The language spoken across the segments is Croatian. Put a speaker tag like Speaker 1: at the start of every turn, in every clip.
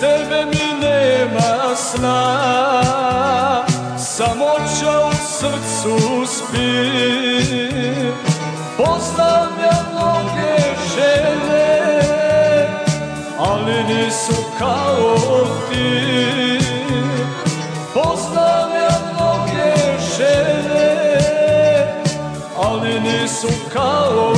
Speaker 1: tebe mi nema sna Samoća u srcu spi Pozdravlja mnoge žene Ali nisu kao ti Pozdravlja mnoge žene Ali nisu kao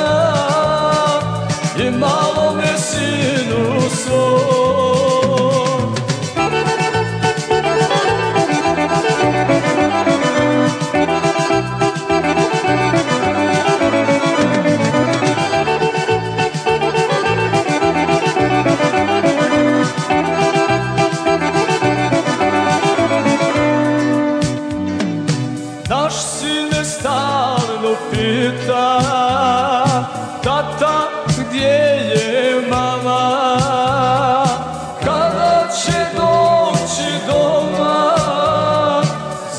Speaker 1: pita Tata gdje je mama? Kada će doći doma?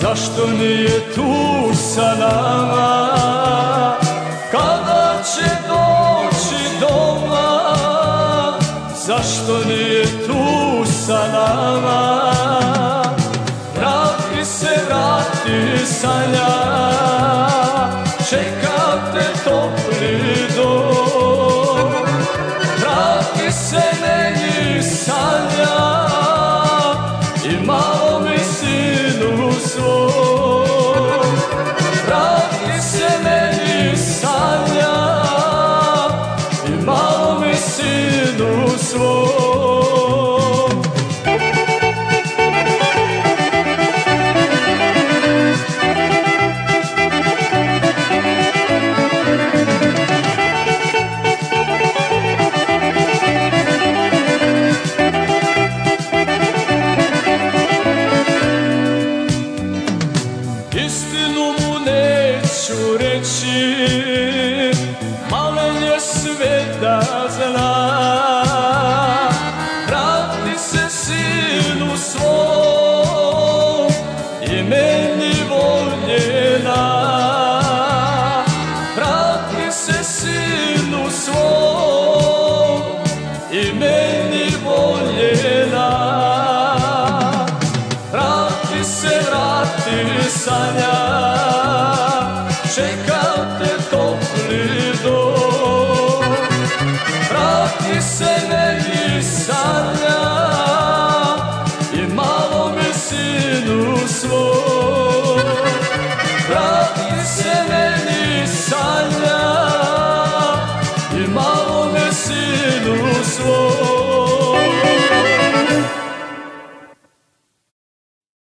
Speaker 1: Zašto nije tu sa nama? Kada će doći doma? Zašto nije tu sa nama? Vrati se, vrati sanja 세상을 Este numune ciurecii sana Czekam